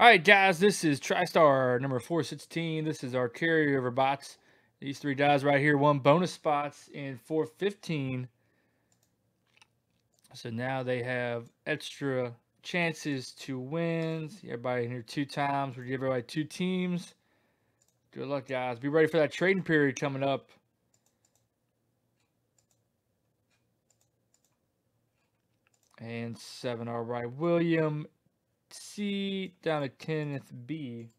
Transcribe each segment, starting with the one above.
All right, guys, this is TriStar number 416. This is our carryover bots. These three guys right here won bonus spots in 415. So now they have extra chances to win. Everybody in here two times. We give everybody two teams. Good luck, guys. Be ready for that trading period coming up. And seven, all right. William C down to Kenneth B.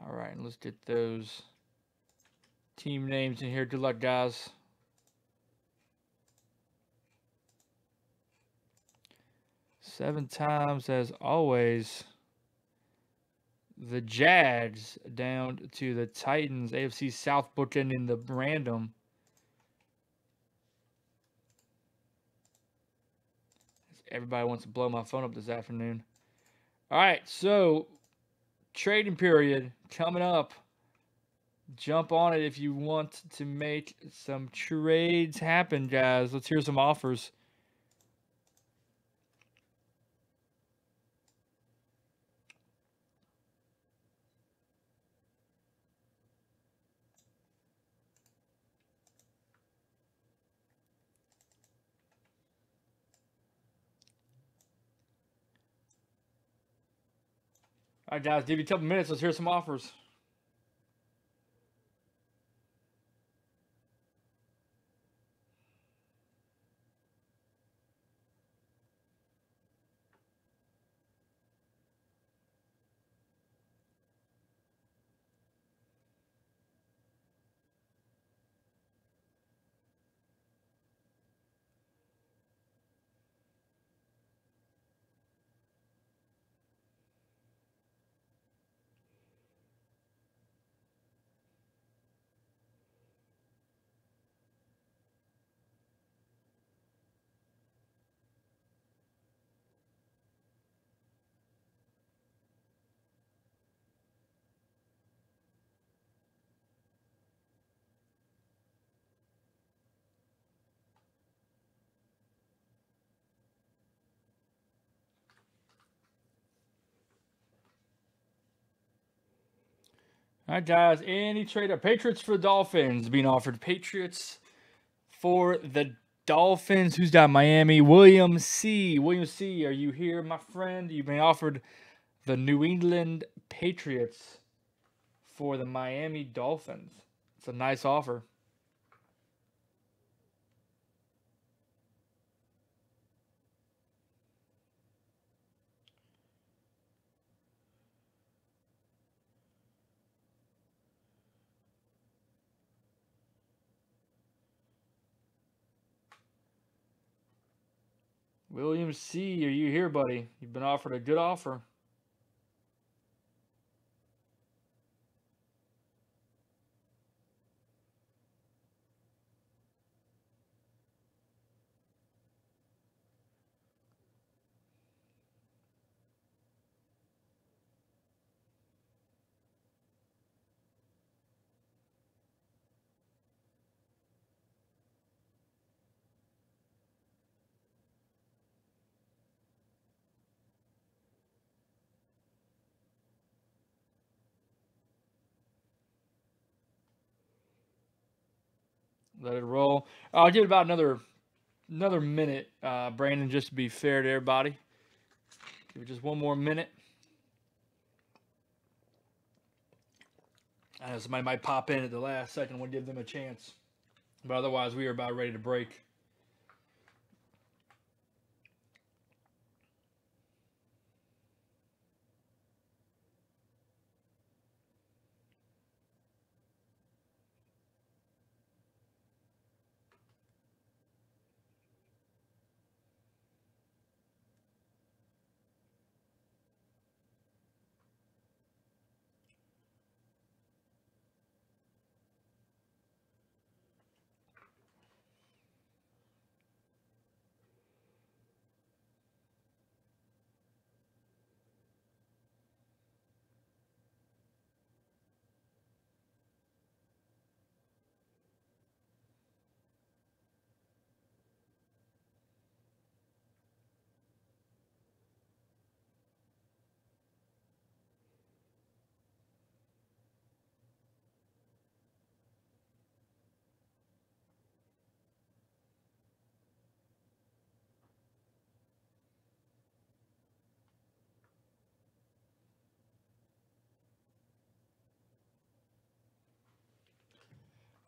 All right, let's get those team names in here. Good luck, guys. Seven times as always. The Jags down to the Titans. AFC South bookending the random. Everybody wants to blow my phone up this afternoon. All right, so trading period coming up. Jump on it if you want to make some trades happen, guys. Let's hear some offers. All right, guys, give you a couple minutes. Let's hear some offers. All right, guys. Any trade up? Patriots for Dolphins being offered. Patriots for the Dolphins. Who's got Miami? William C. William C. Are you here, my friend? You've been offered the New England Patriots for the Miami Dolphins. It's a nice offer. William C., are you here, buddy? You've been offered a good offer. Let it roll. I'll give it about another another minute, uh, Brandon, just to be fair to everybody. Give it just one more minute. I know somebody might pop in at the last second. We'll give them a chance. But otherwise, we are about ready to break.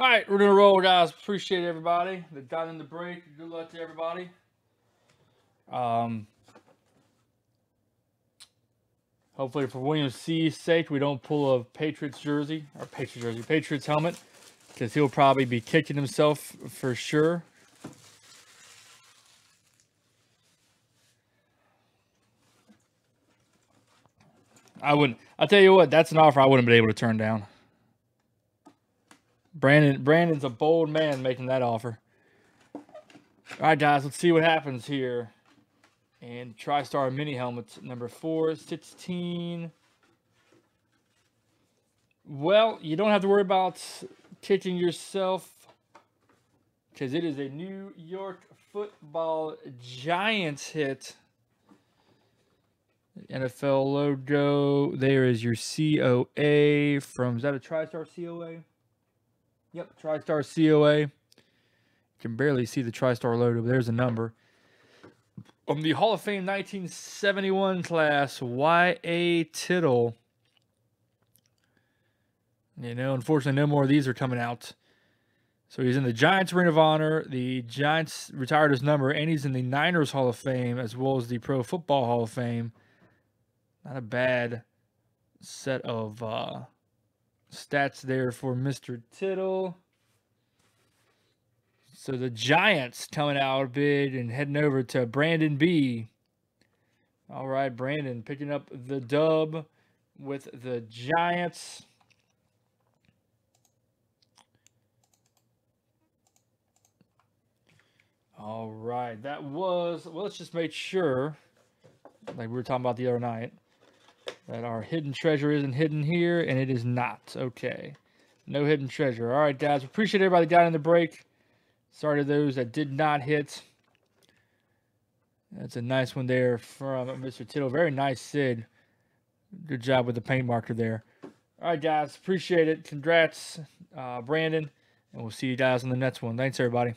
All right, we're gonna roll, guys. Appreciate everybody that got in the break. Good luck to everybody. Um, hopefully, for William C's sake, we don't pull a Patriots jersey or Patriots jersey, Patriots helmet, because he'll probably be kicking himself for sure. I wouldn't. I'll tell you what. That's an offer I wouldn't be able to turn down. Brandon Brandon's a bold man making that offer. All right, guys, let's see what happens here. And TriStar mini helmets number 416. Well, you don't have to worry about kicking yourself because it is a New York football Giants hit. NFL logo. There is your COA from, is that a TriStar COA? Yep, TriStar COA. You can barely see the TriStar logo, but there's a number. From the Hall of Fame 1971 class, Y.A. Tittle. You know, unfortunately, no more of these are coming out. So he's in the Giants Ring of Honor. The Giants retired his number, and he's in the Niners Hall of Fame as well as the Pro Football Hall of Fame. Not a bad set of uh, stats there for Mr. Tittle. So the Giants coming out big and heading over to Brandon B. All right, Brandon picking up the dub with the Giants. All right, that was, well, let's just make sure, like we were talking about the other night, that our hidden treasure isn't hidden here, and it is not. Okay. No hidden treasure. All right, guys. Appreciate everybody got in the break. Sorry to those that did not hit. That's a nice one there from Mr. Tittle. Very nice, Sid. Good job with the paint marker there. All right, guys. Appreciate it. Congrats, uh, Brandon. And we'll see you guys on the next one. Thanks, everybody.